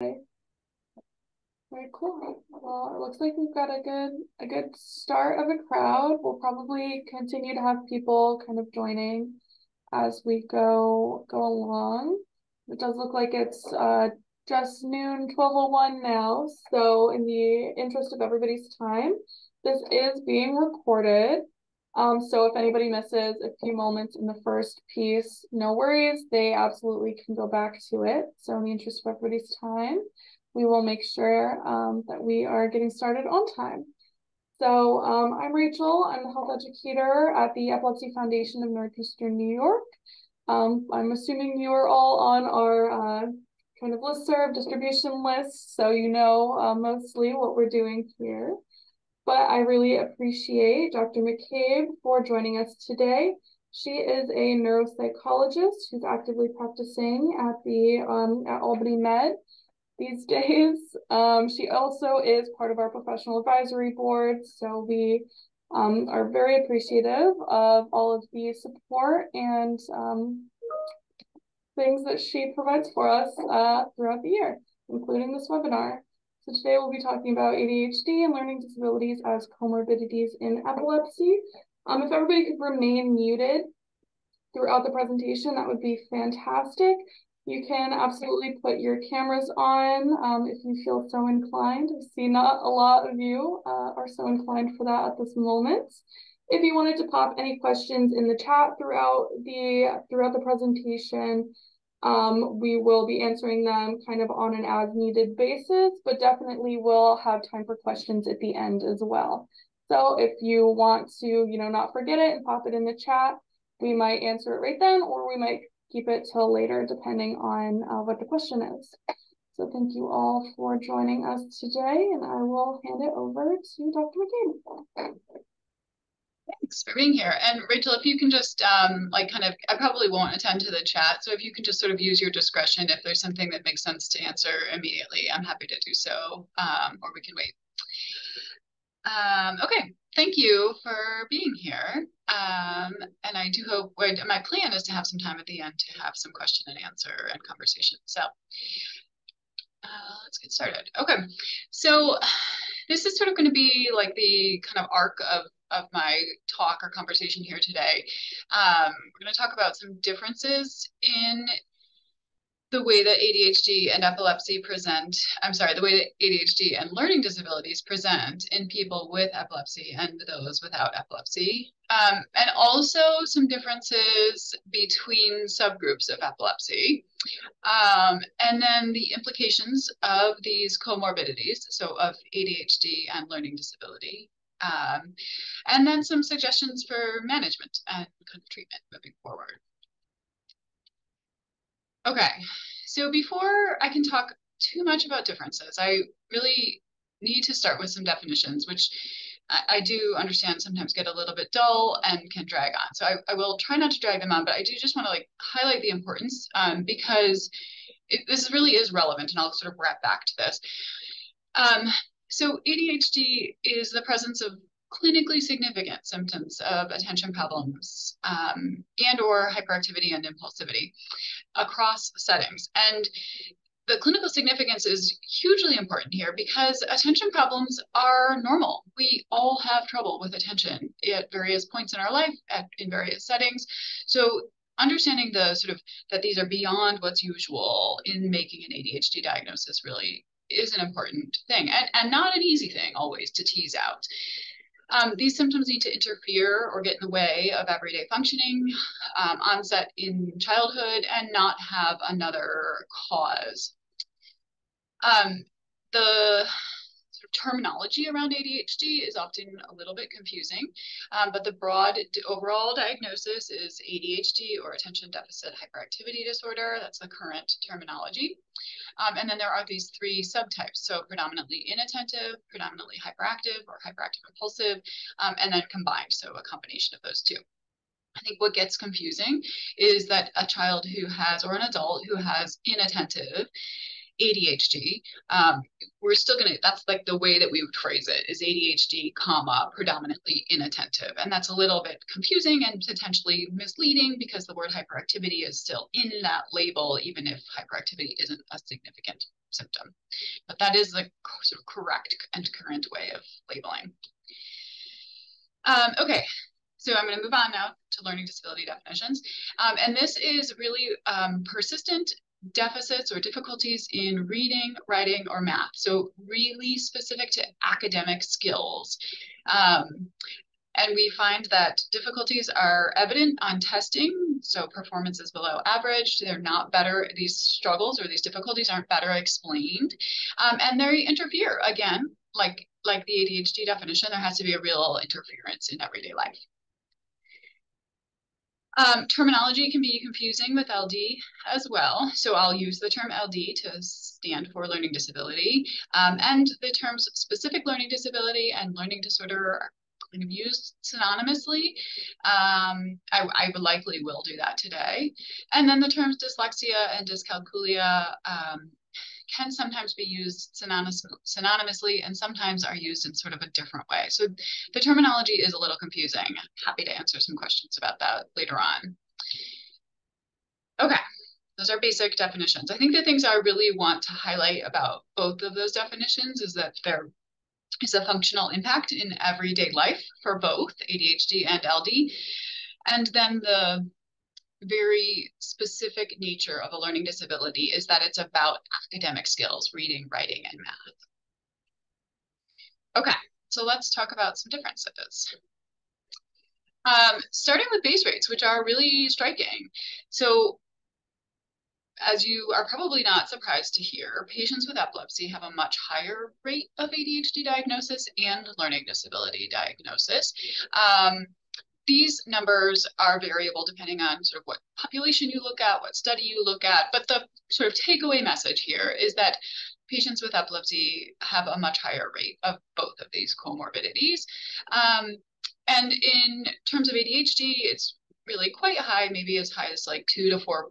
Very cool. Well, it looks like we've got a good a good start of a crowd. We'll probably continue to have people kind of joining as we go go along. It does look like it's uh, just noon 1201 now. So in the interest of everybody's time, this is being recorded. Um, so if anybody misses a few moments in the first piece, no worries. They absolutely can go back to it. So in the interest of everybody's time, we will make sure um, that we are getting started on time. So um, I'm Rachel. I'm the health educator at the Epilepsy Foundation of Northeastern New York. Um, I'm assuming you are all on our uh, kind of listserv distribution list, so you know uh, mostly what we're doing here. But I really appreciate Dr. McCabe for joining us today. She is a neuropsychologist who's actively practicing at the um, at Albany Med these days. Um, she also is part of our professional advisory board, so we um, are very appreciative of all of the support and um, things that she provides for us uh, throughout the year, including this webinar. So today we'll be talking about ADHD and learning disabilities as comorbidities in epilepsy. Um, if everybody could remain muted throughout the presentation, that would be fantastic. You can absolutely put your cameras on um, if you feel so inclined. I see not a lot of you uh, are so inclined for that at this moment. If you wanted to pop any questions in the chat throughout the throughout the presentation, um, we will be answering them kind of on an as needed basis, but definitely we'll have time for questions at the end as well. So if you want to, you know, not forget it and pop it in the chat, we might answer it right then, or we might keep it till later, depending on uh, what the question is. So thank you all for joining us today, and I will hand it over to Dr. McCabe. Thanks for being here. And Rachel, if you can just um, like kind of, I probably won't attend to the chat. So if you can just sort of use your discretion, if there's something that makes sense to answer immediately, I'm happy to do so, um, or we can wait. Um, okay, thank you for being here. Um, and I do hope, my plan is to have some time at the end to have some question and answer and conversation. So uh, let's get started. Okay, so this is sort of going to be like the kind of arc of of my talk or conversation here today. Um, we're going to talk about some differences in the way that ADHD and epilepsy present, I'm sorry, the way that ADHD and learning disabilities present in people with epilepsy and those without epilepsy. Um, and also some differences between subgroups of epilepsy. Um, and then the implications of these comorbidities, so of ADHD and learning disability. Um, and then some suggestions for management and kind of treatment moving forward. Okay, so before I can talk too much about differences, I really need to start with some definitions, which I, do understand sometimes get a little bit dull and can drag on. So I, I will try not to drag them on, but I do just want to like highlight the importance um, because it, this really is relevant, and I'll sort of wrap back to this. Um, so ADHD is the presence of clinically significant symptoms of attention problems um, and or hyperactivity and impulsivity across settings. And the clinical significance is hugely important here because attention problems are normal. We all have trouble with attention at various points in our life, at, in various settings. So understanding the sort of that these are beyond what's usual in making an ADHD diagnosis really is an important thing and, and not an easy thing always to tease out. Um, these symptoms need to interfere or get in the way of everyday functioning, um, onset in childhood, and not have another cause. Um, the sort of terminology around ADHD is often a little bit confusing, um, but the broad overall diagnosis is ADHD or attention deficit hyperactivity disorder. That's the current terminology. Um, and then there are these three subtypes. So predominantly inattentive, predominantly hyperactive or hyperactive impulsive, um, and then combined. So a combination of those two. I think what gets confusing is that a child who has, or an adult who has inattentive, ADHD, um, we're still going to, that's like the way that we would phrase it is ADHD, comma, predominantly inattentive. And that's a little bit confusing and potentially misleading because the word hyperactivity is still in that label, even if hyperactivity isn't a significant symptom. But that is the sort of correct and current way of labeling. Um, okay, so I'm going to move on now to learning disability definitions. Um, and this is really um, persistent deficits or difficulties in reading, writing, or math. So really specific to academic skills. Um, and we find that difficulties are evident on testing. So performance is below average. They're not better, these struggles or these difficulties aren't better explained. Um, and they interfere again, like, like the ADHD definition, there has to be a real interference in everyday life. Um, terminology can be confusing with LD as well. So I'll use the term LD to stand for learning disability. Um, and the terms specific learning disability and learning disorder are kind of used synonymously. Um, I, I likely will do that today. And then the terms dyslexia and dyscalculia um, can sometimes be used synonymous, synonymously and sometimes are used in sort of a different way. So the terminology is a little confusing. Happy to answer some questions about that later on. Okay, those are basic definitions. I think the things I really want to highlight about both of those definitions is that there is a functional impact in everyday life for both ADHD and LD. And then the very specific nature of a learning disability is that it's about academic skills, reading, writing, and math. Okay, so let's talk about some differences. Um, starting with base rates, which are really striking. So as you are probably not surprised to hear, patients with epilepsy have a much higher rate of ADHD diagnosis and learning disability diagnosis. Um, these numbers are variable depending on sort of what population you look at, what study you look at. But the sort of takeaway message here is that patients with epilepsy have a much higher rate of both of these comorbidities. Um, and in terms of ADHD, it's really quite high, maybe as high as like two to four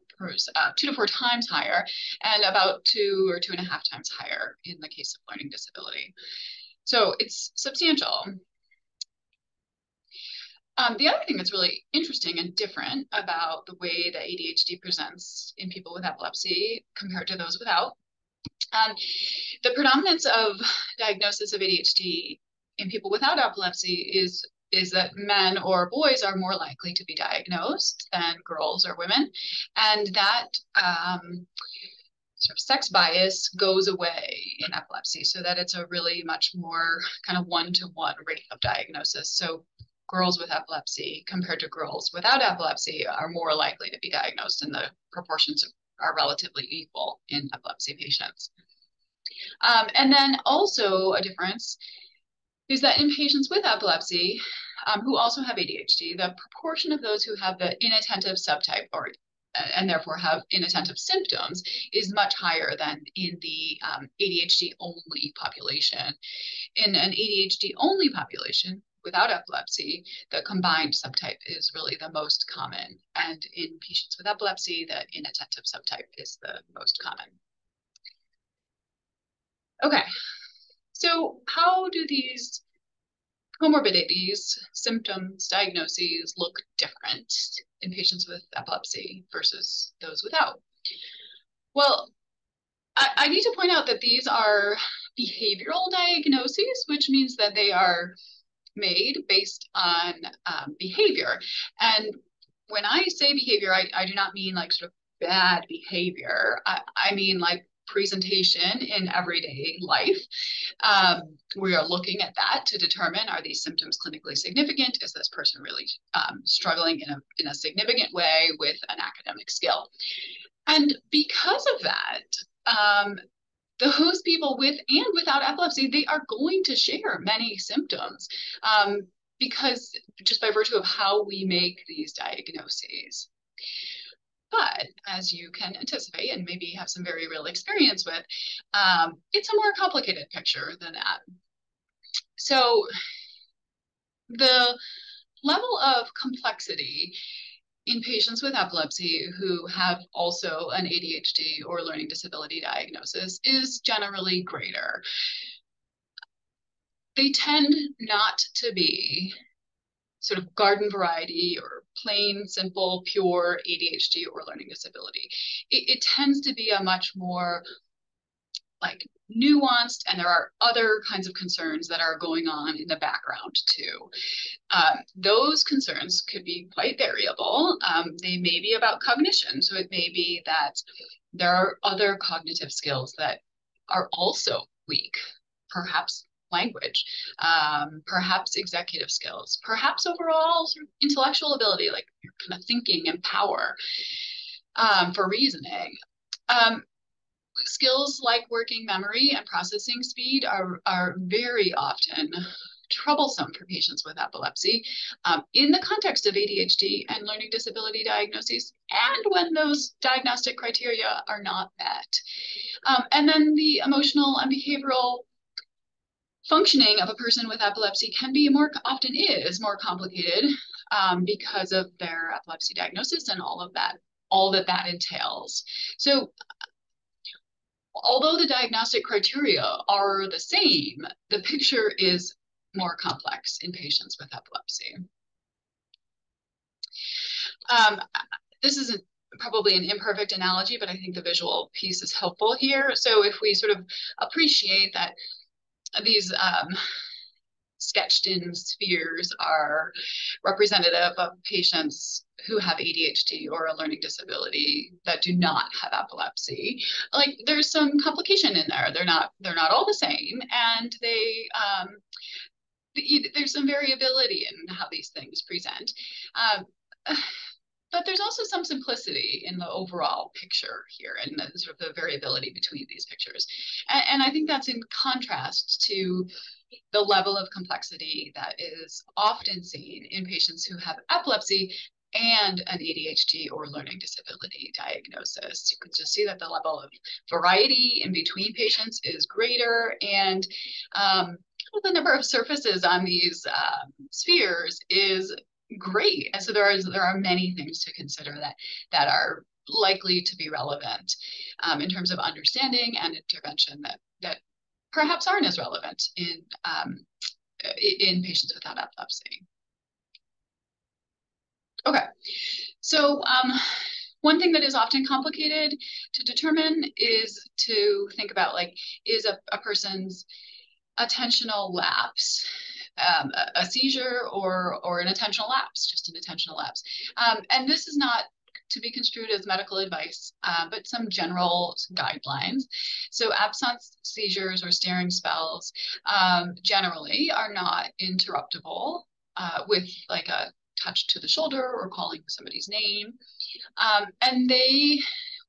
uh, two to four times higher, and about two or two and a half times higher in the case of learning disability. So it's substantial. Um, the other thing that's really interesting and different about the way that ADHD presents in people with epilepsy compared to those without, um, the predominance of diagnosis of ADHD in people without epilepsy is is that men or boys are more likely to be diagnosed than girls or women, and that um, sort of sex bias goes away in epilepsy, so that it's a really much more kind of one-to-one rate of diagnosis. So girls with epilepsy compared to girls without epilepsy are more likely to be diagnosed and the proportions are relatively equal in epilepsy patients. Um, and then also a difference is that in patients with epilepsy um, who also have ADHD, the proportion of those who have the inattentive subtype or and therefore have inattentive symptoms is much higher than in the um, ADHD only population. In an ADHD only population, without epilepsy, the combined subtype is really the most common. And in patients with epilepsy, the inattentive subtype is the most common. Okay, so how do these comorbidities, symptoms, diagnoses look different in patients with epilepsy versus those without? Well, I, I need to point out that these are behavioral diagnoses, which means that they are made based on um, behavior. And when I say behavior, I, I do not mean like sort of bad behavior. I, I mean like presentation in everyday life. Um, we are looking at that to determine are these symptoms clinically significant? Is this person really um, struggling in a, in a significant way with an academic skill? And because of that, um, those people with and without epilepsy, they are going to share many symptoms um, because just by virtue of how we make these diagnoses. But as you can anticipate and maybe have some very real experience with, um, it's a more complicated picture than that. So the level of complexity in patients with epilepsy who have also an ADHD or learning disability diagnosis is generally greater. They tend not to be sort of garden variety or plain, simple, pure ADHD or learning disability. It, it tends to be a much more like nuanced and there are other kinds of concerns that are going on in the background too. Um, those concerns could be quite variable. Um, they may be about cognition. So it may be that there are other cognitive skills that are also weak, perhaps language, um, perhaps executive skills, perhaps overall sort of intellectual ability, like kind of thinking and power um, for reasoning. Skills like working memory and processing speed are, are very often troublesome for patients with epilepsy um, in the context of ADHD and learning disability diagnoses, and when those diagnostic criteria are not met. Um, and then the emotional and behavioral functioning of a person with epilepsy can be more often is more complicated um, because of their epilepsy diagnosis and all of that all that that entails so although the diagnostic criteria are the same the picture is more complex in patients with epilepsy um, this is a, probably an imperfect analogy, but I think the visual piece is helpful here. So if we sort of appreciate that these um, sketched in spheres are representative of patients who have ADHD or a learning disability that do not have epilepsy. Like there's some complication in there. They're not they're not all the same, and they um, there's some variability in how these things present. Um, but there's also some simplicity in the overall picture here and the, sort of the variability between these pictures. And, and I think that's in contrast to the level of complexity that is often seen in patients who have epilepsy and an ADHD or learning disability diagnosis. You can just see that the level of variety in between patients is greater and um, the number of surfaces on these um, spheres is great. And so there are there are many things to consider that that are likely to be relevant um, in terms of understanding and intervention that that perhaps aren't as relevant in um, in patients without epilepsy. Okay, so um, one thing that is often complicated to determine is to think about like, is a, a person's attentional lapse um, a, a, seizure or or an attentional lapse, just an attentional lapse. Um, and this is not to be construed as medical advice, uh, but some general guidelines. So absence seizures or staring spells um, generally are not interruptible uh, with like a touch to the shoulder or calling somebody's name. Um, and they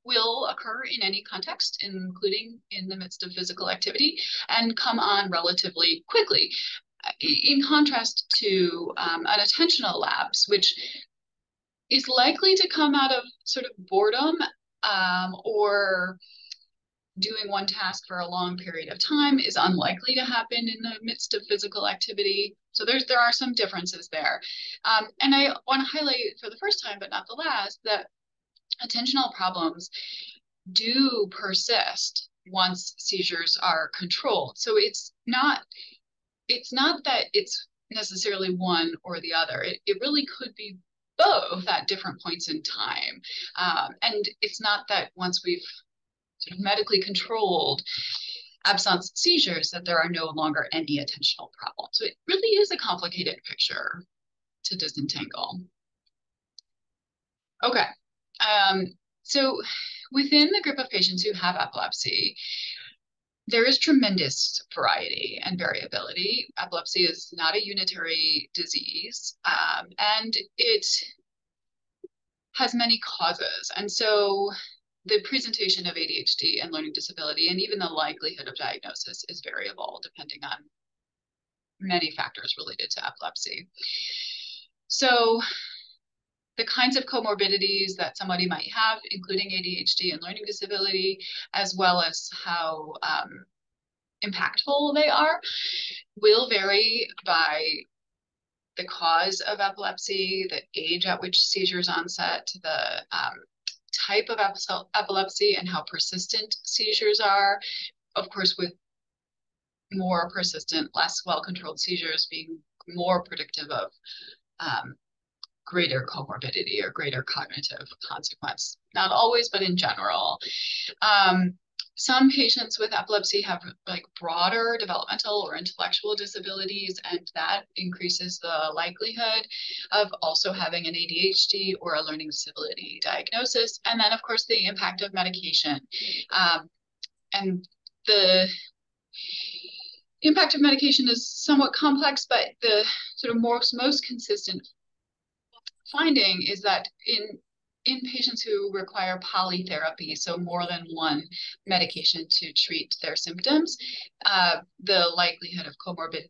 will occur in any context, including in the midst of physical activity, and come on relatively quickly in contrast to um, an attentional lapse, which is likely to come out of sort of boredom um, or doing one task for a long period of time is unlikely to happen in the midst of physical activity. So there's there are some differences there. Um, and I want to highlight for the first time, but not the last, that attentional problems do persist once seizures are controlled. So it's not it's not that it's necessarily one or the other. It, it really could be both at different points in time. Um, and it's not that once we've sort of medically controlled absence seizures that there are no longer any attentional problems. So it really is a complicated picture to disentangle. Okay, um, so within the group of patients who have epilepsy, there is tremendous variety and variability. Epilepsy is not a unitary disease, um, and it has many causes. And so the presentation of ADHD and learning disability, and even the likelihood of diagnosis, is variable depending on many factors related to epilepsy. So the kinds of comorbidities that somebody might have, including ADHD and learning disability, as well as how um, impactful they are, will vary by the cause of epilepsy, the age at which seizures onset, the um, type of epilepsy, and how persistent seizures are. Of course, with more persistent, less well-controlled seizures being more predictive of um, greater comorbidity or greater cognitive consequence. Not always, but in general. Um, some patients with epilepsy have like broader developmental or intellectual disabilities, and that increases the likelihood of also having an ADHD or a learning disability diagnosis. And then, of course, the impact of medication. Um, and the impact of medication is somewhat complex, but the sort of most, most consistent finding is that in in patients who require polytherapy, so more than one medication to treat their symptoms, uh, the likelihood of comorbid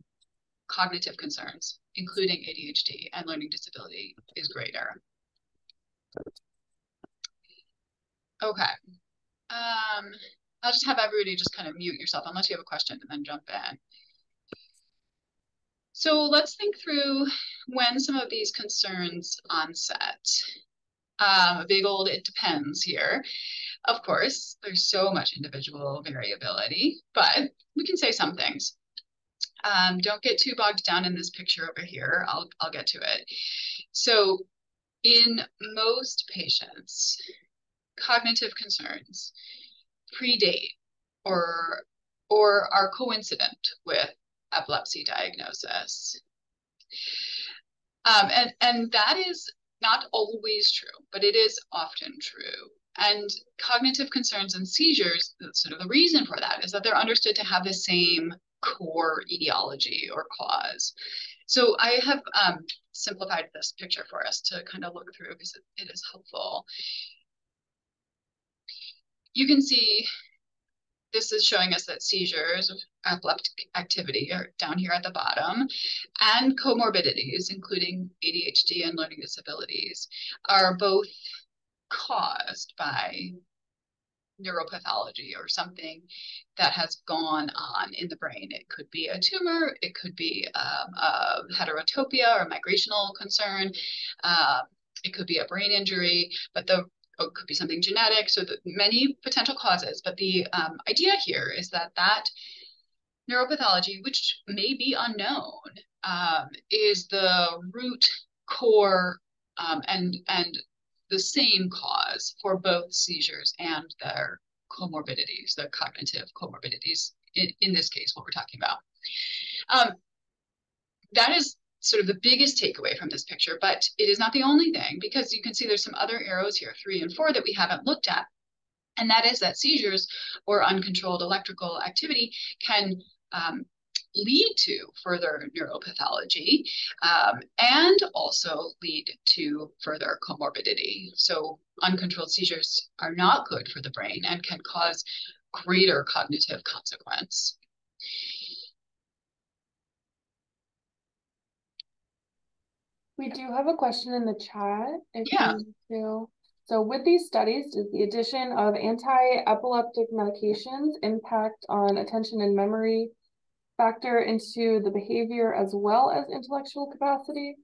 cognitive concerns, including ADHD and learning disability, is greater. Okay. Um, I'll just have everybody just kind of mute yourself unless you have a question and then jump in. So let's think through when some of these concerns onset. Um, a big old it depends here. Of course, there's so much individual variability, but we can say some things. Um, don't get too bogged down in this picture over here. I'll, I'll get to it. So in most patients, cognitive concerns predate or, or are coincident with epilepsy diagnosis. Um, and, and that is not always true, but it is often true. And cognitive concerns and seizures, sort of the reason for that is that they're understood to have the same core etiology or cause. So I have um, simplified this picture for us to kind of look through because it, it is helpful. You can see this is showing us that seizures, of epileptic activity are down here at the bottom, and comorbidities, including ADHD and learning disabilities, are both caused by neuropathology or something that has gone on in the brain. It could be a tumor, it could be um, a heterotopia or migrational concern, uh, it could be a brain injury, but the it could be something genetic. So many potential causes. But the um, idea here is that that neuropathology, which may be unknown, um, is the root core um, and and the same cause for both seizures and their comorbidities, the cognitive comorbidities. In, in this case, what we're talking about. Um, that is sort of the biggest takeaway from this picture, but it is not the only thing because you can see there's some other arrows here, three and four, that we haven't looked at. And that is that seizures or uncontrolled electrical activity can um, lead to further neuropathology um, and also lead to further comorbidity. So uncontrolled seizures are not good for the brain and can cause greater cognitive consequence. We do have a question in the chat. If yeah. You so with these studies, does the addition of anti-epileptic medications impact on attention and memory factor into the behavior as well as intellectual capacity?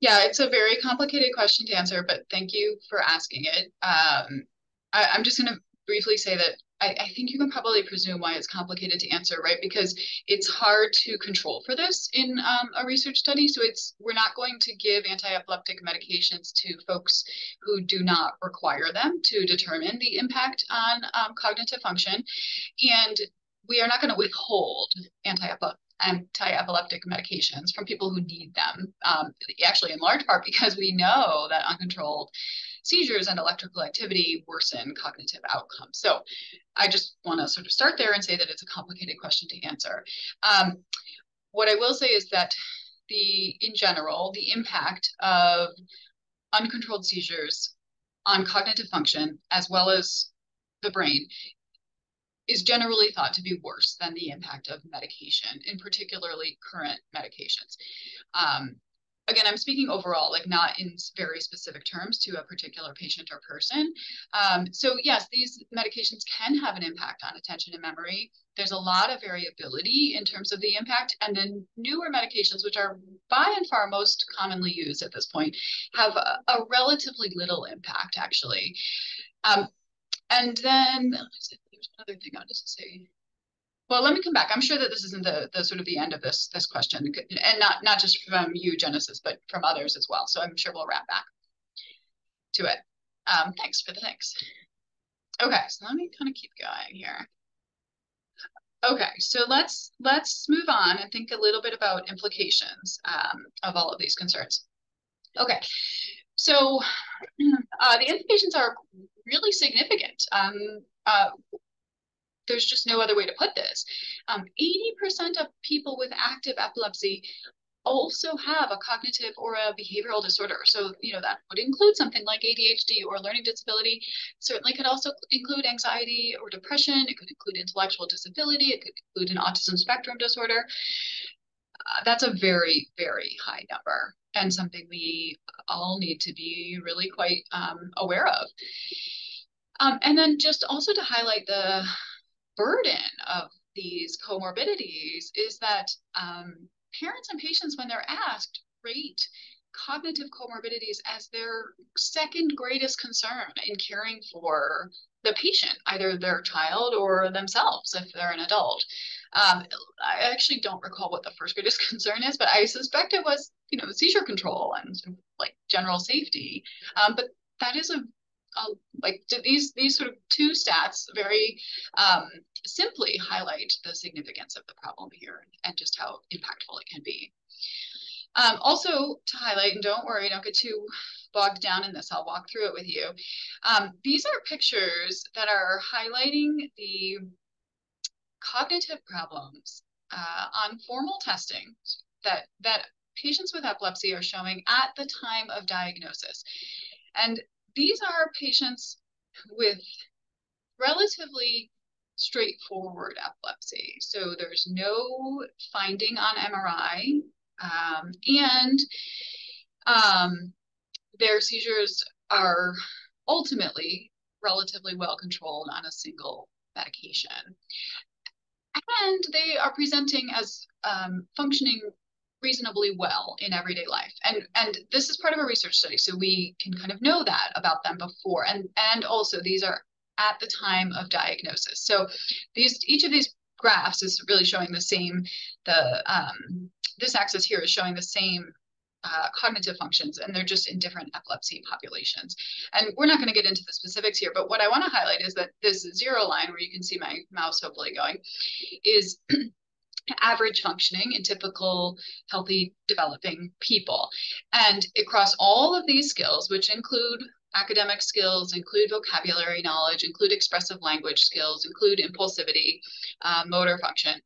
Yeah, it's a very complicated question to answer, but thank you for asking it. Um, I, I'm just going to briefly say that I, I, think you can probably presume why it's complicated to answer, right? Because it's hard to control for this in um, a research study. So it's we're not going to give anti-epileptic medications to folks who do not require them to determine the impact on um, cognitive function, and we are not going to withhold anti-epileptic anti-epileptic medications from people who need them. Um, actually, in large part because we know that uncontrolled seizures and electrical activity worsen cognitive outcomes. So I just want to sort of start there and say that it's a complicated question to answer. Um, what I will say is that the, in general, the impact of uncontrolled seizures on cognitive function as well as the brain is generally thought to be worse than the impact of medication, in particularly current medications. Um, again, I'm speaking overall, like not in very specific terms to a particular patient or person. Um, so yes, these medications can have an impact on attention and memory. there's a lot of variability in terms of the impact. And then newer medications, which are by and far most commonly used at this point, have a, a relatively little impact actually. Um, and then there's another thing I wanted to say. Well, let me come back. I'm sure that this isn't the, the sort of the end of this this question, and not not just from you, Genesis, but from others as well. So I'm sure we'll wrap back to it. Um, thanks for the thanks. Okay, so let me kind of keep going here. Okay, so let's let's move on and think a little bit about implications um, of all of these concerns. Okay, so uh, the implications are really significant. Um, uh, there's just no other way to put this. 80% um, of people with active epilepsy also have a cognitive or a behavioral disorder. So, you know, that would include something like ADHD or learning disability. Certainly could also include anxiety or depression. It could include intellectual disability. It could include an autism spectrum disorder. Uh, that's a very, very high number and something we all need to be really quite um, aware of. Um, and then just also to highlight the burden of these comorbidities is that um, parents and patients, when they're asked, rate cognitive comorbidities as their second greatest concern in caring for the patient, either their child or themselves if they're an adult. Um, I actually don't recall what the first greatest concern is, but I suspect it was, you know, seizure control and like general safety. Um, but that is a uh, like these these sort of two stats very um, simply highlight the significance of the problem here and just how impactful it can be. Um, also to highlight, and don't worry, don't get too bogged down in this, I'll walk through it with you. Um, these are pictures that are highlighting the cognitive problems uh, on formal testing that, that patients with epilepsy are showing at the time of diagnosis. And these are patients with relatively straightforward epilepsy. So there's no finding on MRI, um, and um, their seizures are ultimately relatively well controlled on a single medication. And they are presenting as um, functioning reasonably well in everyday life. And and this is part of a research study, so we can kind of know that about them before. And and also these are at the time of diagnosis. So these each of these graphs is really showing the same. The um, this axis here is showing the same uh, cognitive functions, and they're just in different epilepsy populations. And we're not going to get into the specifics here, but what I want to highlight is that this zero line, where you can see my mouse hopefully going, is average functioning in typical healthy developing people. And across all of these skills, which include academic skills, include vocabulary knowledge, include expressive language skills, include impulsivity, uh, motor function,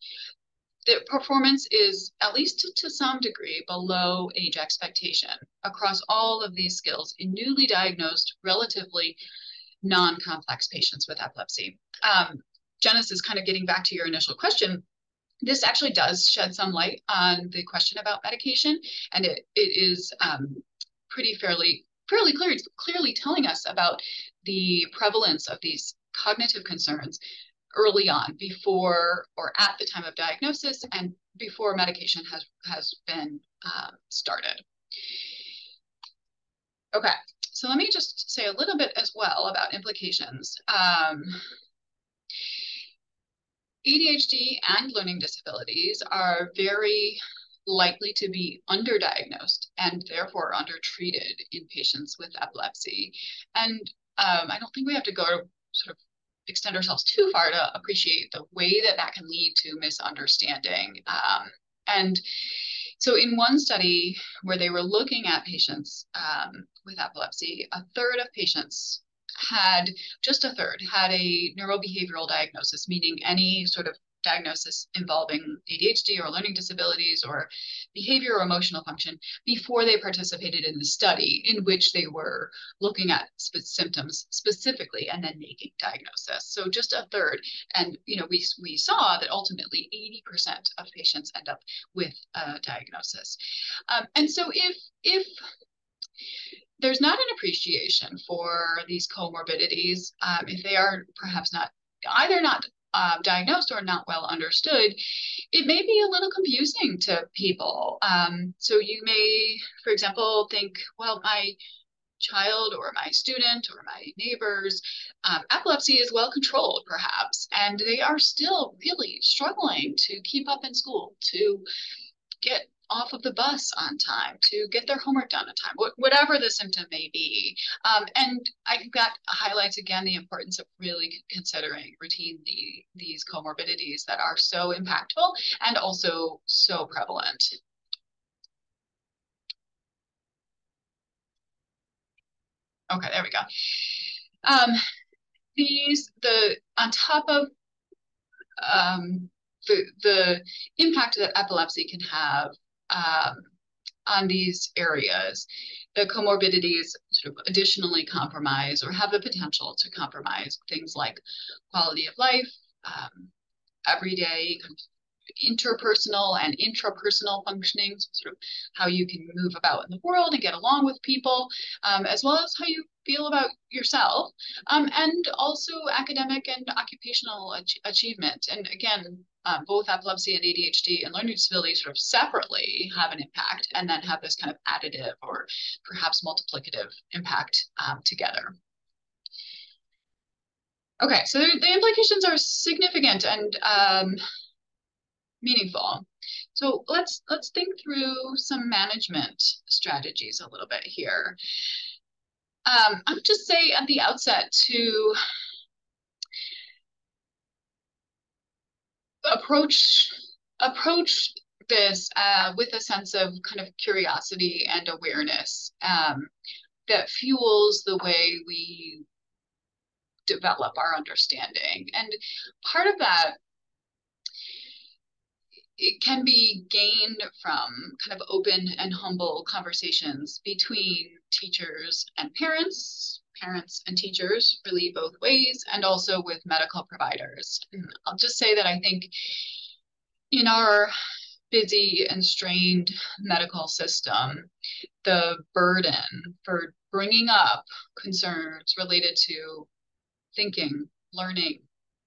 the performance is at least to, to, some degree below age expectation across all of these skills in newly diagnosed, relatively non-complex patients with epilepsy. Um, Janice is kind of getting back to your initial question this actually does shed some light on the question about medication, and it, it is um, pretty fairly fairly clear, clearly telling us about the prevalence of these cognitive concerns early on, before or at the time of diagnosis, and before medication has has been uh, started. Okay, so let me just say a little bit as well about implications. Um, ADHD and learning disabilities are very likely to be underdiagnosed and therefore undertreated in patients with epilepsy. And um, I don't think we have to go sort of extend ourselves too far to appreciate the way that that can lead to misunderstanding. Um, and so, in one study where they were looking at patients um, with epilepsy, a third of patients had just a third had a neurobehavioral diagnosis, meaning any sort of diagnosis involving ADHD or learning disabilities or behavior or emotional function before they participated in the study in which they were looking at sp- symptoms specifically and then making diagnosis. So just a third. And you know, we we saw that ultimately 80% of patients end up with a diagnosis. Um, and so if if there's not an appreciation for these comorbidities um, if they are perhaps not either not uh, diagnosed or not well understood, it may be a little confusing to people. Um, so you may, for example, think, well, my child or my student or my neighbors, um, epilepsy is well controlled, perhaps, and they are still really struggling to keep up in school, to get off of the bus on time, to get their homework done on time, wh- whatever the symptom may be. Um, and I think that highlights again the importance of really considering routine the, these comorbidities that are so impactful and also so prevalent. Okay, there we go. Um, these, the, on top of um, the, the impact that epilepsy can have um, on these areas, the comorbidities sort of additionally compromise or have the potential to compromise things like quality of life, um, everyday interpersonal and intrapersonal functioning, so sort of how you can move about in the world and get along with people, um, as well as how you feel about yourself, um, and also academic and occupational ach achievement. And again, um, both epilepsy and ADHD and learning disability sort of separately have an impact and then have this kind of additive or perhaps multiplicative impact um, together. Okay, so the implications are significant and um, meaningful. So let's let's think through some management strategies a little bit here. Um, I would just say at the outset to approach approach this uh, with a sense of kind of curiosity and awareness um, that fuels the way we develop our understanding. And part of that it can be gained from kind of open and humble conversations between teachers and parents, parents and teachers, really both ways, and also with medical providers. And I'll just say that I think in our busy and strained medical system, the burden for bringing up concerns related to thinking, learning,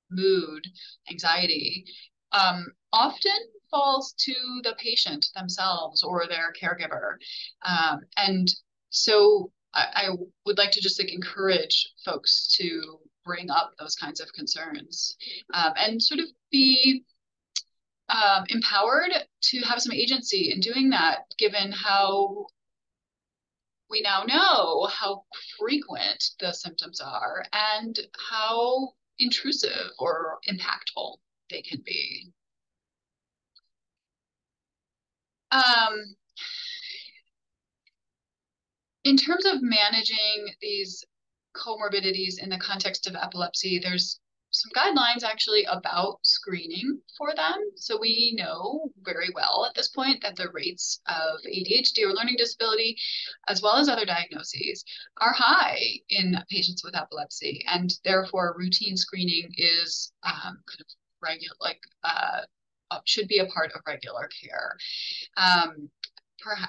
mood, anxiety, um, often falls to the patient themselves or their caregiver. Um, and so I, I, would like to just like encourage folks to bring up those kinds of concerns um, and sort of be um, empowered to have some agency in doing that, given how we now know how frequent the symptoms are and how intrusive or impactful they can be. Um, in terms of managing these comorbidities in the context of epilepsy, there's some guidelines actually about screening for them. So we know very well at this point that the rates of ADHD or learning disability, as well as other diagnoses, are high in patients with epilepsy, and therefore routine screening is um, kind of regular, like uh, should be a part of regular care. Um,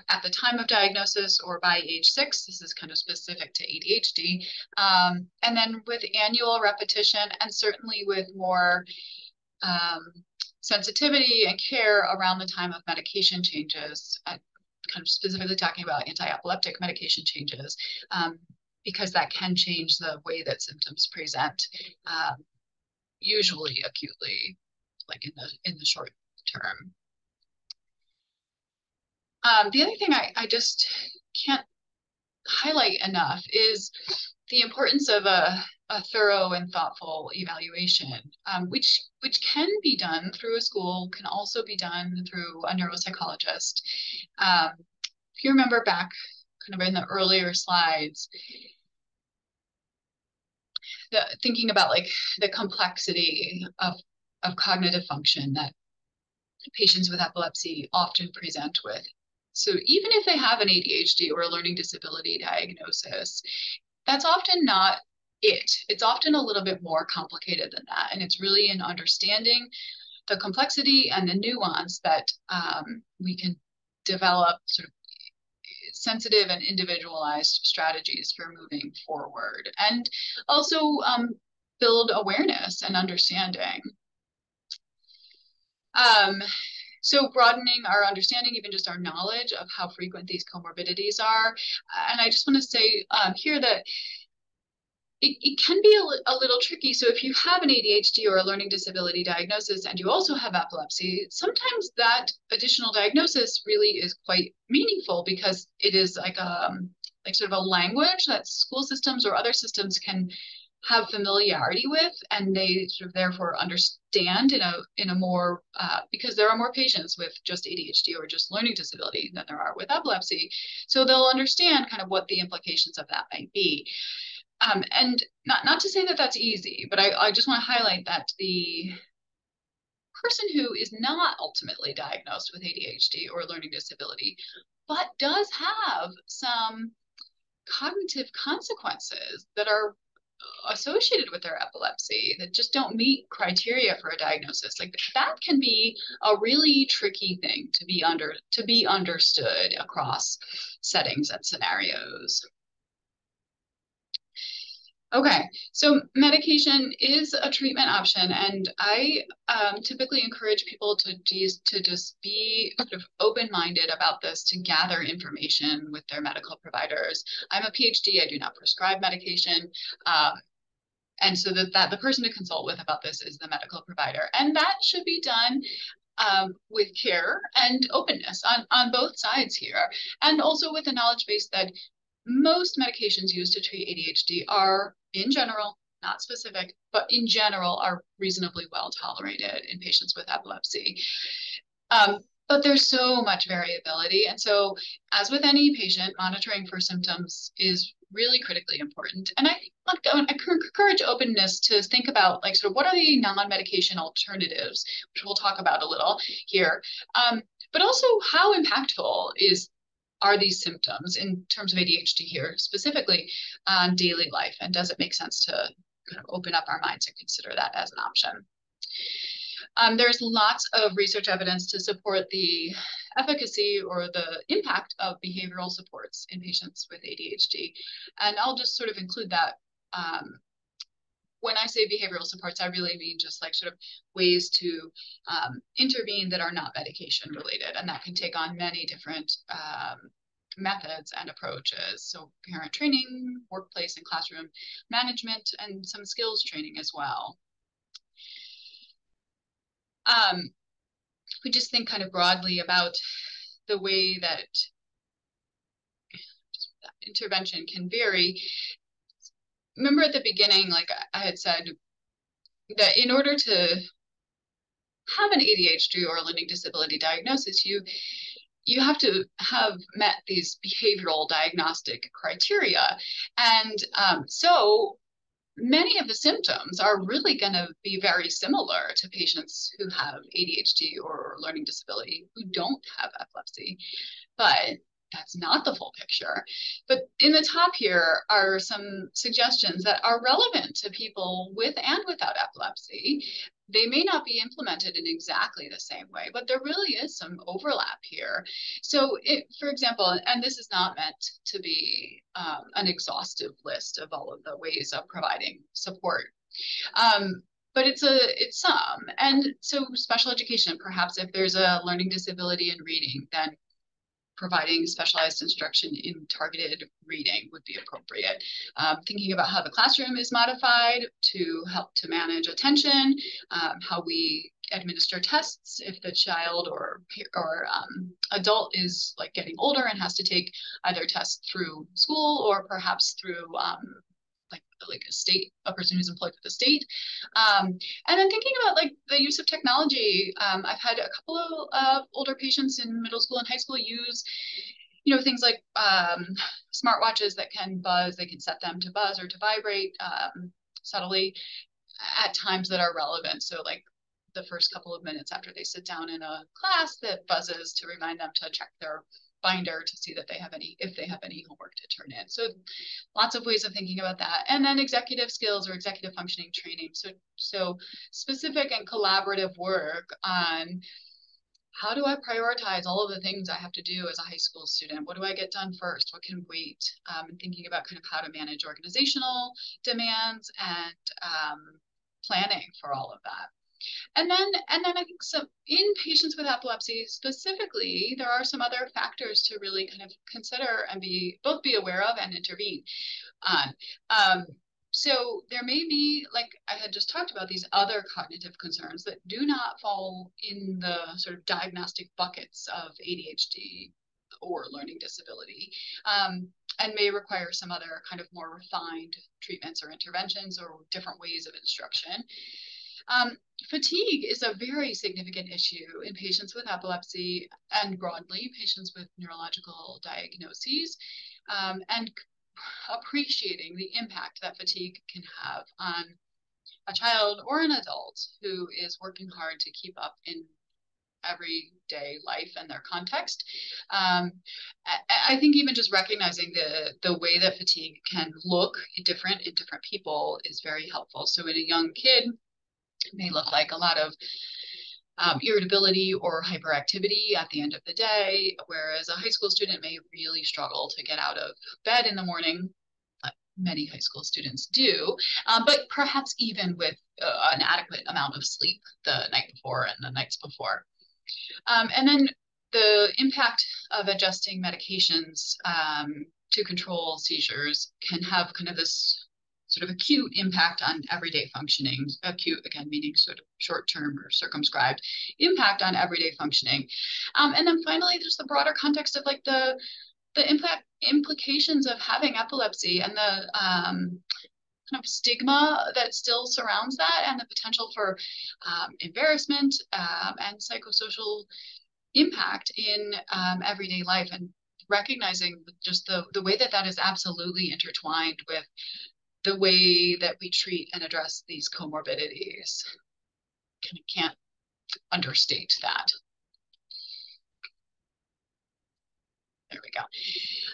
at the time of diagnosis or by age six, this is kind of specific to ADHD. Um, and then with annual repetition and certainly with more um, sensitivity and care around the time of medication changes, uh, kind of specifically talking about anti-epileptic medication changes, um, because that can change the way that symptoms present, um, usually acutely like in the in the short term. Um, the other thing I, I just can't highlight enough is the importance of a, a thorough and thoughtful evaluation, um, which which can be done through a school, can also be done through a neuropsychologist. Um, if you remember back kind of in the earlier slides, the, thinking about like the complexity of of cognitive function that patients with epilepsy often present with. So even if they have an ADHD or a learning disability diagnosis, that's often not it. It's often a little bit more complicated than that. And it's really in understanding the complexity and the nuance that um, we can develop sort of sensitive and individualized strategies for moving forward and also um, build awareness and understanding Um, so broadening our understanding, even just our knowledge of how frequent these comorbidities are. And I just want to say um, here that it, it can be a, a, little tricky. So if you have an ADHD or a learning disability diagnosis and you also have epilepsy, sometimes that additional diagnosis really is quite meaningful because it is like a um, like sort of a language that school systems or other systems can have familiarity with and they sort of therefore understand in a in a more uh, because there are more patients with just ADHD or just learning disability than there are with epilepsy. So they'll understand kind of what the implications of that might be. Um, and not not to say that that's easy but I, I just want to highlight that the person who is not ultimately diagnosed with ADHD or learning disability but does have some cognitive consequences that are associated with their epilepsy that just don't meet criteria for a diagnosis. Like that can be a really tricky thing to be under to be understood across settings and scenarios Okay, so medication is a treatment option, and I um, typically encourage people to just, to just be sort of open-minded about this to gather information with their medical providers. I'm a PhD, I do not prescribe medication. Um, and so that, that the person to consult with about this is the medical provider. And that should be done um, with care and openness on, on both sides here. And also with a knowledge base that most medications used to treat ADHD are, in general, not specific, but in general, are reasonably well tolerated in patients with epilepsy. Um, but there's so much variability. And so, as with any patient, monitoring for symptoms is really critically important. And I I encourage openness to think about like sort of what are the non-medication alternatives, which we'll talk about a little here. Um, but also how impactful is are these symptoms in terms of ADHD here specifically on daily life? And does it make sense to kind of open up our minds and consider that as an option? Um, there's lots of research evidence to support the efficacy or the impact of behavioral supports in patients with ADHD. And I'll just sort of include that um, when I say behavioral supports, I really mean just like sort of ways to um, intervene that are not medication related. And that can take on many different um, methods and approaches. So parent training, workplace and classroom management, and some skills training as well. Um, we just think kind of broadly about the way that intervention can vary remember at the beginning, like I had said, that in order to have an ADHD or a learning disability diagnosis, you you have to have met these behavioral diagnostic criteria, and um, so many of the symptoms are really going to be very similar to patients who have ADHD or learning disability who don't have epilepsy, but that's not the full picture. But in the top here are some suggestions that are relevant to people with and without epilepsy. They may not be implemented in exactly the same way, but there really is some overlap here. So, it, for example, and this is not meant to be um, an exhaustive list of all of the ways of providing support. Um, but it's a it's some and so special education perhaps if there's a learning disability in reading then providing specialized instruction in targeted reading would be appropriate. Um, thinking about how the classroom is modified to help to manage attention, um, how we administer tests if the child or or um, adult is like getting older and has to take either tests through school or perhaps through um, like a state a person who's employed with the state. Um, and I'm thinking about like the use of technology. Um, i've had a couple of uh, older patients in middle school and high school use you know things like um, smartwatches that can buzz they can set them to buzz or to vibrate um, subtly at times that are relevant. So like the first couple of minutes after they sit down in a class that buzzes to remind them to check their binder to see that they have any, if they have any homework to turn in. So lots of ways of thinking about that. And then executive skills or executive functioning training. So, so specific and collaborative work on how do I prioritize all of the things I have to do as a high school student? What do I get done first? What can wait? Um, and thinking about kind of how to manage organizational demands and um, planning for all of that. And then, and then I think some in patients with epilepsy specifically, there are some other factors to really kind of consider and be both be aware of and intervene on. Um, so there may be, like I had just talked about, these other cognitive concerns that do not fall in the sort of diagnostic buckets of ADHD or learning disability. Um, and may require some other kind of more refined treatments or interventions or different ways of instruction. Um, fatigue is a very significant issue in patients with epilepsy and broadly patients with neurological diagnoses. Um, and appreciating the impact that fatigue can have on a child or an adult who is working hard to keep up in everyday life and their context. Um, I, I, think even just recognizing the the way that fatigue can look different in different people is very helpful. So in a young kid, may look like a lot of um, irritability or hyperactivity at the end of the day, whereas a high school student may really struggle to get out of bed in the morning. Many high school students do, um, but perhaps even with uh, an adequate amount of sleep the night before and the nights before. Um, and then the impact of adjusting medications um, to control seizures can have kind of this sort of acute impact on everyday functioning. Acute, again, meaning sort of short term or circumscribed impact on everyday functioning. Um, and then finally, there's the broader context of like the the impact implications of having epilepsy and the um, kind of stigma that still surrounds that and the potential for um, embarrassment um, and psychosocial impact in um, everyday life and recognizing just the, the way that that is absolutely intertwined with the way that we treat and address these comorbidities. Kind of can't understate that. There we go.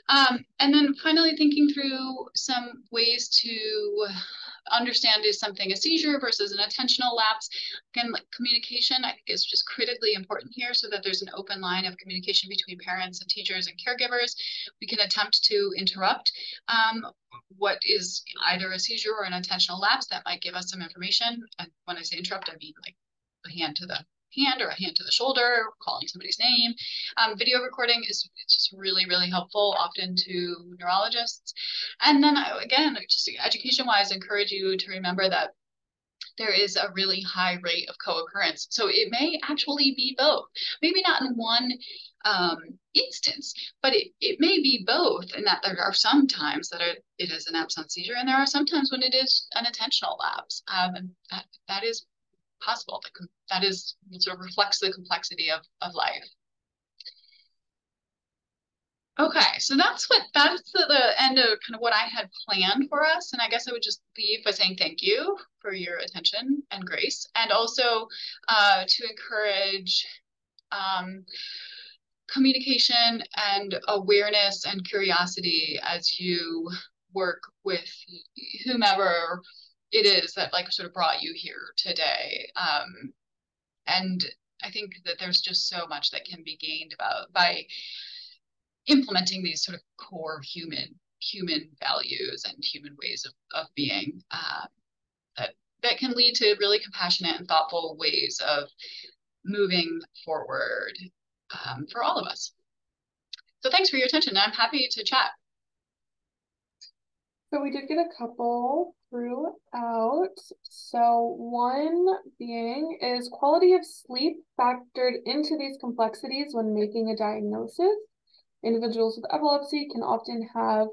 Um, and then finally thinking through some ways to understand is something a seizure versus an attentional lapse. Again, like communication, I think is just critically important here so that there's an open line of communication between parents and teachers and caregivers. We can attempt to interrupt um, what is either a seizure or an attentional lapse that might give us some information. And when I say interrupt, I mean like a hand to the hand or a hand to the shoulder, calling somebody's name. Um, video recording is it's just really, really helpful, often to neurologists. And then uh, again, just education wise, encourage you to remember that there is a really high rate of co-occurrence. So it may actually be both. Maybe not in one um, instance, but it, it may be both in that there are some times that it, it is an absence seizure and there are some times when it is an attentional lapse. Um, and that, that is possible. That, that is sort of reflects the complexity of, of life. Okay, so that's what that's the, the, end of kind of what I had planned for us. And I guess I would just leave by saying thank you for your attention and grace, and also uh, to encourage um, communication and awareness and curiosity as you work with whomever it is that like sort of brought you here today. Um, and I think that there's just so much that can be gained about by implementing these sort of core human human values and human ways of, of being uh, that that can lead to really compassionate and thoughtful ways of moving forward um, for all of us. So thanks for your attention. I'm happy to chat. So we did get a couple throughout. So one being is quality of sleep factored into these complexities when making a diagnosis. Individuals with epilepsy can often have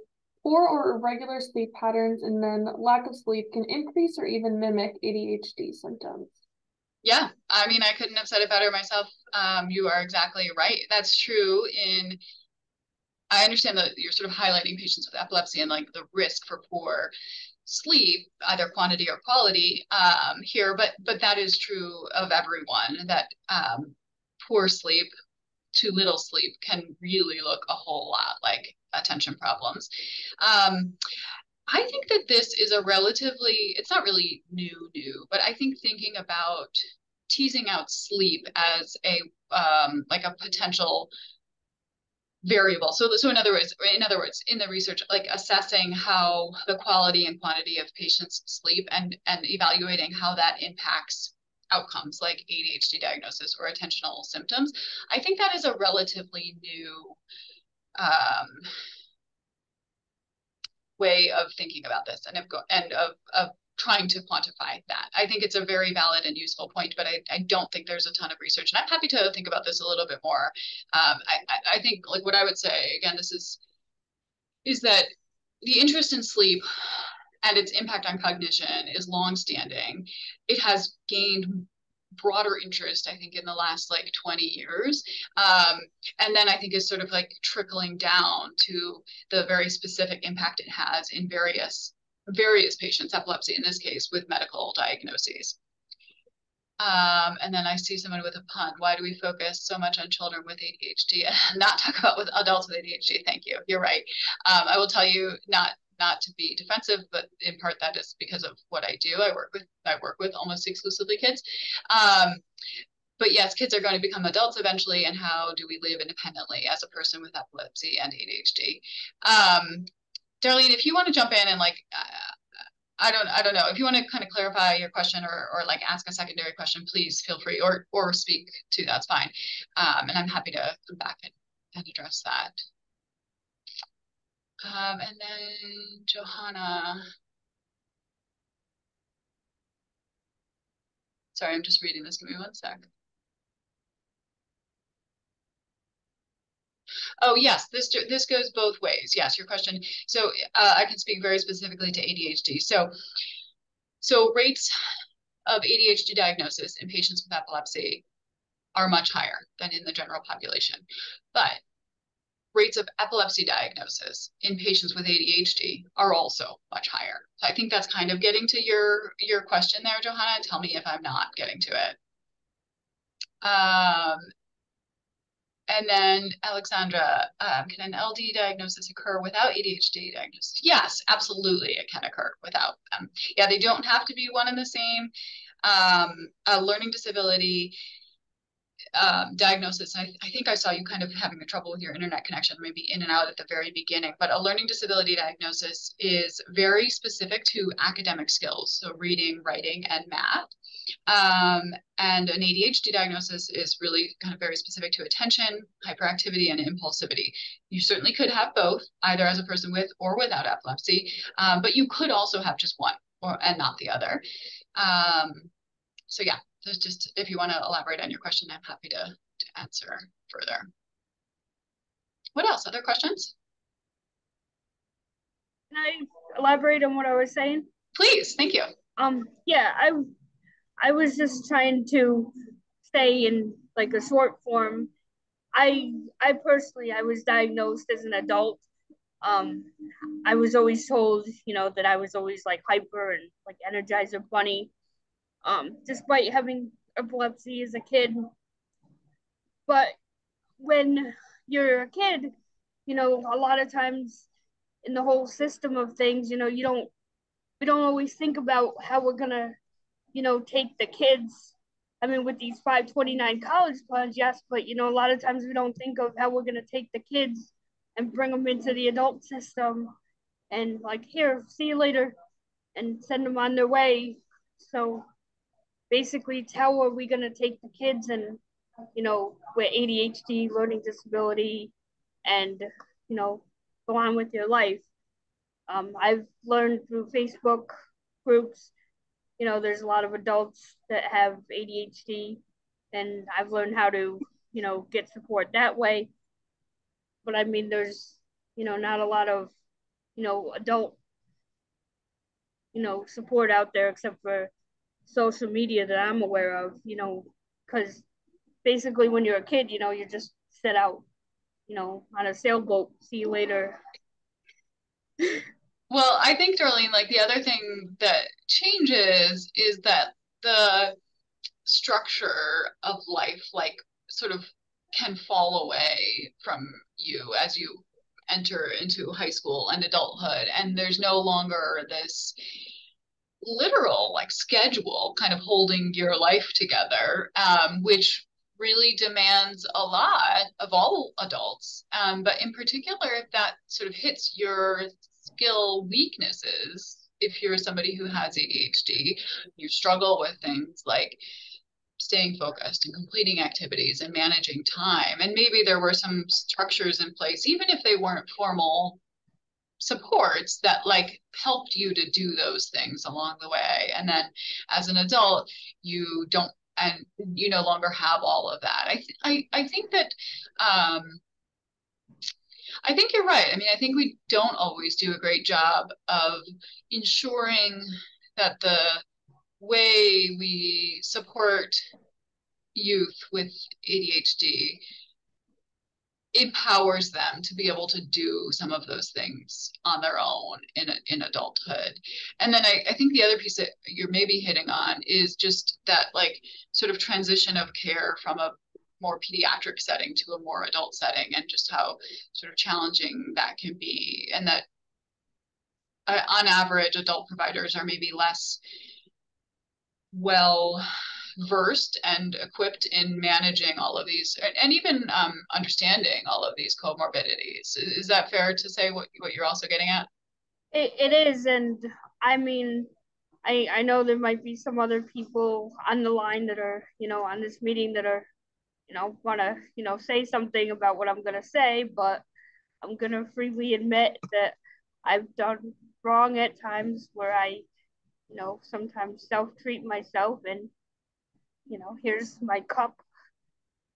poor or irregular sleep patterns, and then lack of sleep can increase or even mimic ADHD symptoms. Yeah, I mean, I couldn't have said it better myself. Um, you are exactly right. That's true in I understand that you're sort of highlighting patients with epilepsy and like the risk for poor sleep, either quantity or quality um, here, but but that is true of everyone. That um, poor sleep, too little sleep, can really look a whole lot like attention problems. Um, I think that this is a relatively, it's not really new, new, but I think thinking about teasing out sleep as a um, like a potential variable. So, so in other words, in other words, in the research, like assessing how the quality and quantity of patients sleep and and evaluating how that impacts outcomes like ADHD diagnosis or attentional symptoms. I think that is a relatively new um, way of thinking about this and of and of, of trying to quantify that. I think it's a very valid and useful point, but I, I don't think there's a ton of research. And I'm happy to think about this a little bit more. Um, I, I think like what I would say, again, this is, is that the interest in sleep and its impact on cognition is longstanding. It has gained broader interest, I think, in the last like 20 years. Um, and then I think is sort of like trickling down to the very specific impact it has in various various patients, epilepsy in this case, with medical diagnoses. Um, and then I see someone with a pun. Why do we focus so much on children with ADHD and not talk about with adults with ADHD? Thank you. You're right. Um, I will tell you not not to be defensive, but in part that is because of what I do. I work with I work with almost exclusively kids. Um, but yes, kids are going to become adults eventually, and how do we live independently as a person with epilepsy and ADHD? Darlene, if you want to jump in and like, uh, I don't, I don't know, if you want to kind of clarify your question or, or like ask a secondary question, please feel free, or or speak to that's fine, um, and I'm happy to come back and, and address that. Um, and then Johanna. Sorry, I'm just reading this. Give me one sec. Oh yes, this this goes both ways. Yes, your question. So uh, I can speak very specifically to ADHD. So so rates of ADHD diagnosis in patients with epilepsy are much higher than in the general population, but rates of epilepsy diagnosis in patients with ADHD are also much higher. So I think that's kind of getting to your your question there, Johanna. Tell me if I'm not getting to it. Um, and then Alexandra, um, can an LD diagnosis occur without ADHD diagnosis? Yes, absolutely, it can occur without them. Yeah, they don't have to be one and the same. Um, a learning disability um, diagnosis. I, I, think I saw you kind of having a trouble with your internet connection, maybe in and out at the very beginning. But a learning disability diagnosis is very specific to academic skills, so reading, writing, and math. Um, and an ADHD diagnosis is really kind of very specific to attention, hyperactivity, and impulsivity. You certainly could have both, either as a person with or without epilepsy, um, but you could also have just one or and not the other. Um, so yeah, so just if you want to elaborate on your question, I'm happy to, to answer further. What else? Other questions? Can I elaborate on what I was saying? Please, thank you. Um, yeah, I I was just trying to say in like a short form. I I personally I was diagnosed as an adult. Um, I was always told, you know, that I was always like hyper and like energizer bunny um, despite having epilepsy as a kid. But when you're a kid, you know, a lot of times in the whole system of things, you know, you don't, we don't always think about how we're gonna, you know, take the kids. I mean, with these 529 college plans, yes, but you know, a lot of times we don't think of how we're gonna take the kids and bring them into the adult system and like here, see you later, and send them on their way. So basically tell where we're going to take the kids and you know with adhd learning disability and you know go on with your life um, i've learned through facebook groups you know there's a lot of adults that have adhd and i've learned how to you know get support that way but i mean there's you know not a lot of you know adult you know support out there except for social media that I'm aware of, you know, because basically when you're a kid, you know, you're just set out, you know, on a sailboat. See you later. Well, I think, Darlene, like the other thing that changes is that the structure of life, like, sort of can fall away from you as you enter into high school and adulthood. And there's no longer this literal like schedule kind of holding your life together um, which really demands a lot of all adults um, but in particular if that sort of hits your skill weaknesses if you're somebody who has adhd you struggle with things like staying focused and completing activities and managing time. And maybe there were some structures in place, even if they weren't formal supports that like helped you to do those things along the way. And then as an adult, you don't and you no longer have all of that. I th- I, I think that um, I think you're right. I mean, I think we don't always do a great job of ensuring that the way we support youth with ADHD empowers them to be able to do some of those things on their own in in adulthood. And then I, I think the other piece that you're maybe hitting on is just that like sort of transition of care from a more pediatric setting to a more adult setting and just how sort of challenging that can be. And that uh, on average adult providers are maybe less well versed and equipped in managing all of these and even um, understanding all of these comorbidities. Is that fair to say what, what you're also getting at? It, it is and i mean I, I know there might be some other people on the line that are you know on this meeting that are you know want to you know say something about what i'm going to say but i'm going to freely admit that i've done wrong at times where i you know sometimes self treat myself and you know, here's my cup.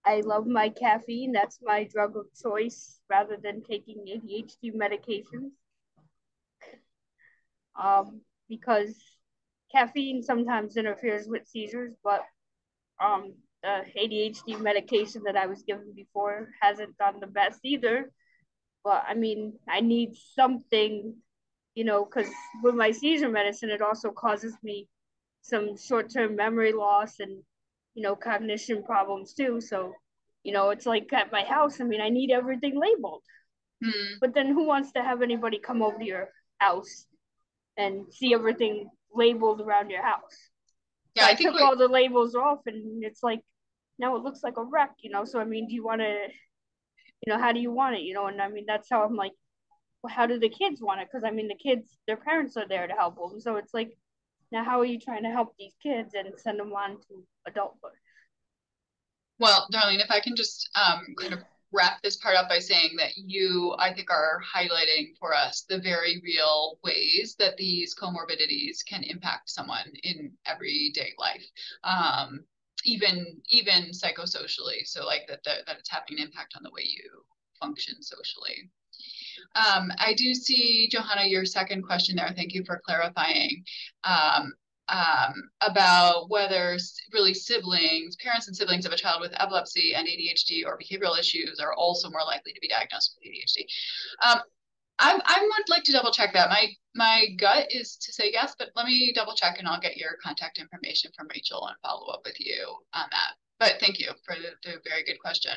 I love my caffeine. That's my drug of choice rather than taking ADHD medications. Um, because caffeine sometimes interferes with seizures, but um, the ADHD medication that I was given before hasn't done the best either. But I mean, I need something, you know, because with my seizure medicine, it also causes me some short term memory loss and you know, cognition problems too. So, you know, it's like at my house, I mean, I need everything labeled. Hmm. But then who wants to have anybody come over to your house and see everything labeled around your house? Yeah, so I, I took we... all the labels off and it's like now it looks like a wreck, you know. So I mean, do you want to you know, how do you want it, you know? And I mean, that's how I'm like, well, how do the kids want it? Because I mean, the kids, their parents are there to help them. So it's like, now, how are you trying to help these kids and send them on to adulthood? Well, Darlene, if I can just um, kind of wrap this part up by saying that you, I think, are highlighting for us the very real ways that these comorbidities can impact someone in everyday life. Um, even even psychosocially so like that, that that it's having an impact on the way you function socially um, I do see, Johanna, your second question there. Thank you for clarifying um, um, about whether really siblings, parents and siblings of a child with epilepsy and ADHD or behavioral issues are also more likely to be diagnosed with ADHD. Um, I, I would like to double check that. My my gut is to say yes, but let me double check and I'll get your contact information from Rachel and follow up with you on that. But thank you for the, the very good question.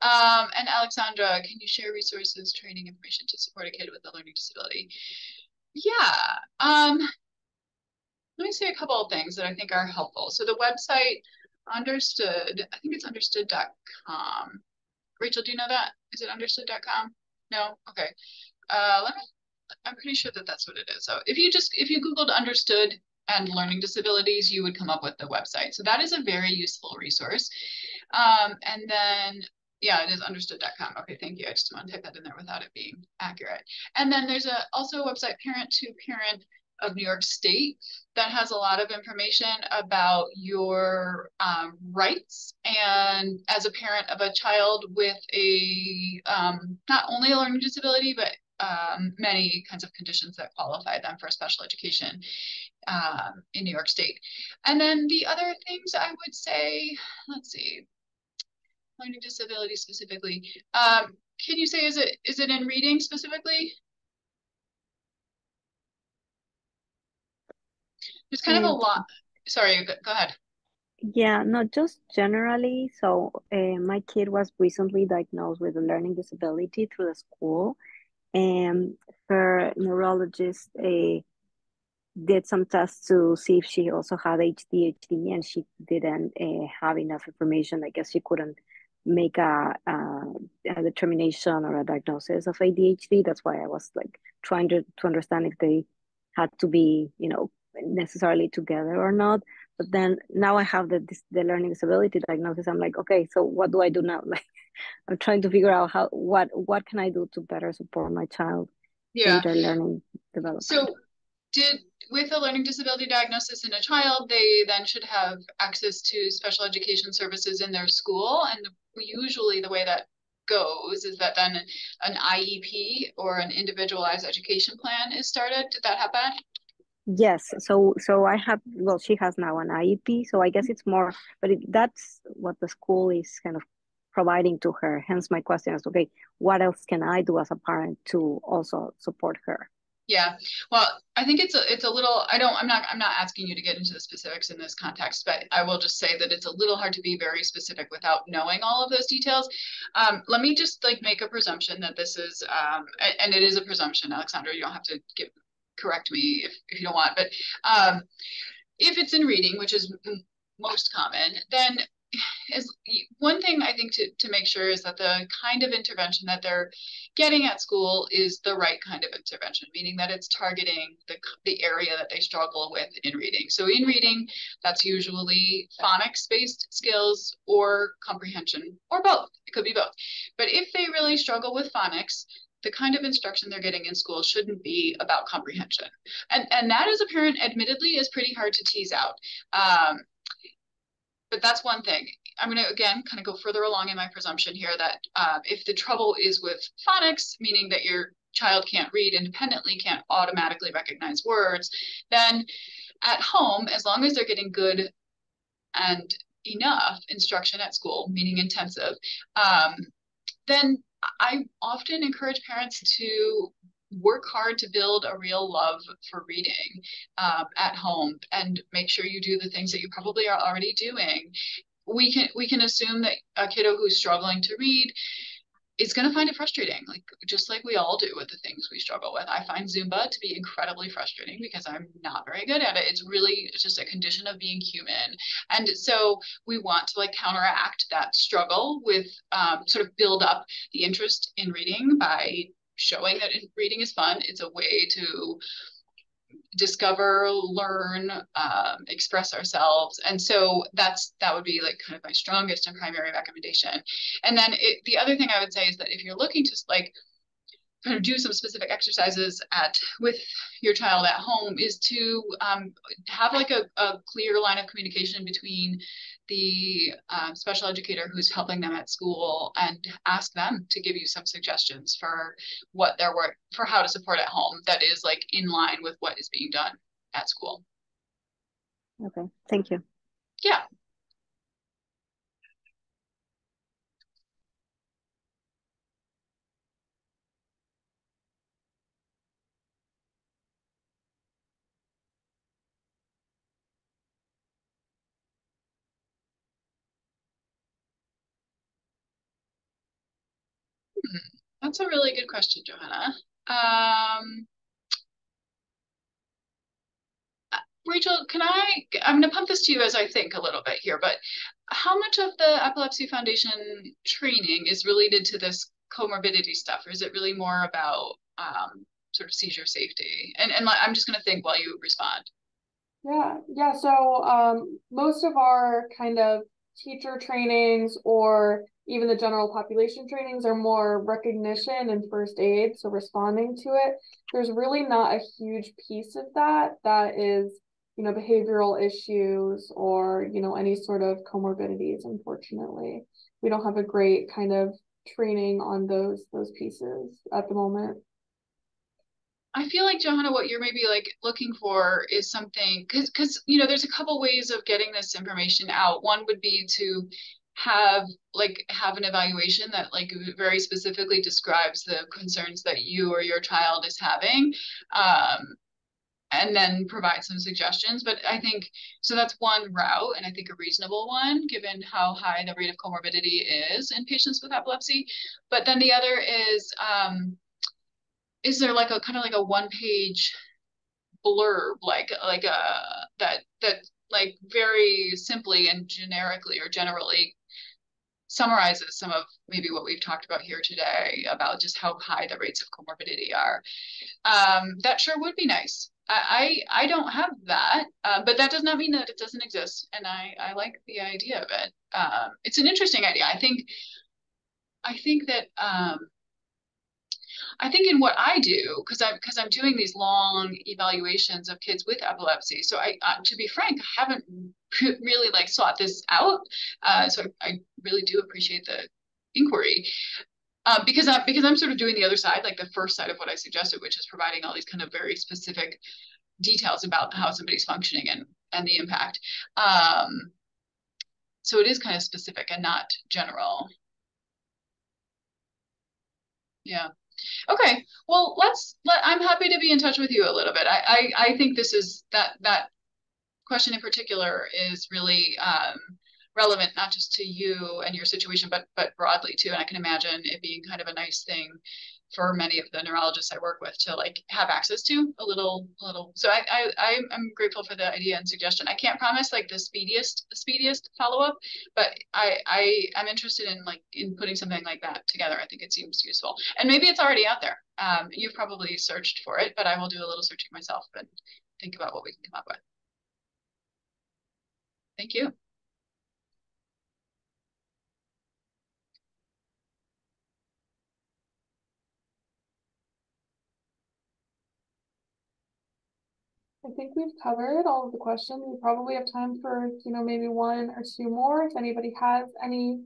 Um, and Alexandra, can you share resources, training information to support a kid with a learning disability? Yeah. Um, let me say a couple of things that I think are helpful. So the website understood, I think it's understood.com. Rachel, do you know that? Is it understood.com? No? Okay. Uh, let me, I'm pretty sure that that's what it is. So if you just, if you Googled understood and learning disabilities, you would come up with the website. So that is a very useful resource. Um, and then yeah, it is understood.com. Okay, thank you. I just want to type that in there without it being accurate. And then there's a also a website, Parent to Parent of New York State, that has a lot of information about your um, rights and as a parent of a child with a um, not only a learning disability, but um, many kinds of conditions that qualify them for special education um, in New York State. And then the other things I would say, let's see, learning disability specifically. Um, can you say is it is it in reading specifically? There's kind of a lot. Sorry, go, go ahead. Yeah, not just generally. So uh, my kid was recently diagnosed with a learning disability through the school, and her neurologist uh, did some tests to see if she also had ADHD, and she didn't uh, have enough information. I guess she couldn't make a, a, a, determination or a diagnosis of ADHD. That's why I was like trying to, to understand if they had to be, you know, necessarily together or not. But then now I have the the learning disability diagnosis. I'm like, okay, so what do I do now? Like, I'm trying to figure out how what what can I do to better support my child yeah. in their learning development. So, did with a learning disability diagnosis in a child, they then should have access to special education services in their school, and usually the way that goes is that then an IEP or an individualized education plan is started. Did that happen? Yes, so so I have well, she has now an IEP, so I guess it's more, but it, that's what the school is kind of providing to her. Hence, my question is, okay, what else can I do as a parent to also support her? Yeah, well, I think it's a it's a little. I don't. I'm not. I'm not asking you to get into the specifics in this context, but I will just say that it's a little hard to be very specific without knowing all of those details. Um, let me just like make a presumption that this is, um, and it is a presumption, Alexandra. You don't have to give correct me if, if you don't want, but um, if it's in reading, which is most common, then is one thing I think to, to make sure is that the kind of intervention that they're getting at school is the right kind of intervention, meaning that it's targeting the, the area that they struggle with in reading. So in reading, that's usually phonics based skills or comprehension or both. It could be both. But if they really struggle with phonics, the kind of instruction they're getting in school shouldn't be about comprehension. And, and that as a parent, admittedly, is pretty hard to tease out. Um, but that's one thing. I'm going to, again, kind of go further along in my presumption here that um, if the trouble is with phonics, meaning that your child can't read independently, can't automatically recognize words, then at home, as long as they're getting good and enough instruction at school, meaning intensive, um, then I often encourage parents to work hard to build a real love for reading um, at home and make sure you do the things that you probably are already doing. We can we can assume that a kiddo who's struggling to read is going to find it frustrating, like just like we all do with the things we struggle with. I find Zumba to be incredibly frustrating because I'm not very good at it. It's really just a condition of being human. And so we want to like counteract that struggle with um, sort of build up the interest in reading by showing that reading is fun. It's a way to discover, learn, um, express ourselves. And so that's that would be like kind of my strongest and primary recommendation. And then it, the other thing I would say is that if you're looking to like kind of do some specific exercises at with your child at home is to um, have like a, a clear line of communication between the um, special educator who's helping them at school and ask them to give you some suggestions for what their work for how to support at home that is like in line with what is being done at school. Okay. Thank you. Yeah That's a really good question, Johanna. Um, uh, Rachel, can I, I'm going to pump this to you as I think a little bit here, but how much of the Epilepsy Foundation training is related to this comorbidity stuff, or is it really more about um, sort of seizure safety? And, and I'm just going to think while you respond. Yeah, yeah. So um, most of our kind of teacher trainings or even the general population trainings are more recognition and first aid, so responding to it. There's really not a huge piece of that that is, you know, behavioral issues or, you know, any sort of comorbidities, unfortunately. We don't have a great kind of training on those those pieces at the moment. I feel like Johanna, what you're maybe like looking for is something because because you know there's a couple ways of getting this information out. One would be to have like have an evaluation that like very specifically describes the concerns that you or your child is having um, and then provide some suggestions. But i think so that's one route and i think a reasonable one given how high the rate of comorbidity is in patients with epilepsy. But then the other is um, is there like a kind of like a one page blurb like like a that that like very simply and generically or generally summarizes some of maybe what we've talked about here today about just how high the rates of comorbidity are. Um, that sure would be nice. I I don't have that, uh, but that does not mean that it doesn't exist, and I I like the idea of it. Um, it's an interesting idea. I think I think that um, I think in what I do, because I'm because I'm doing these long evaluations of kids with epilepsy. So I, uh, to be frank, I haven't really like sought this out. Uh, so I, I, really do appreciate the inquiry. Um, because I because I'm sort of doing the other side, like the first side of what I suggested, which is providing all these kind of very specific details about how somebody's functioning and and the impact. Um, so it is kind of specific and not general. Yeah. Okay. Well, let's let. I'm happy to be in touch with you a little bit. I I, I think this is that that question in particular is really um, relevant not just to you and your situation, but but broadly too. And I can imagine it being kind of a nice thing for many of the neurologists I work with to like have access to a little little. So I I I'm grateful for the idea and suggestion. I can't promise like the speediest speediest follow up, but I I am interested in like in putting something like that together. I think it seems useful, and maybe it's already out there. Um, you've probably searched for it, but I will do a little searching myself and think about what we can come up with. Thank you. I think we've covered all of the questions. We probably have time for, you know, maybe one or two more. If anybody has any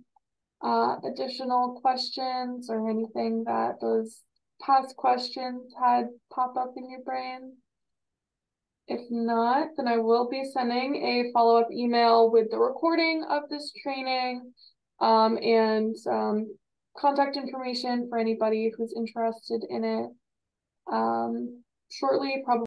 uh, additional questions or anything that those past questions had pop up in your brain. If not, then I will be sending a follow-up email with the recording of this training um, and um, contact information for anybody who's interested in it um, shortly, probably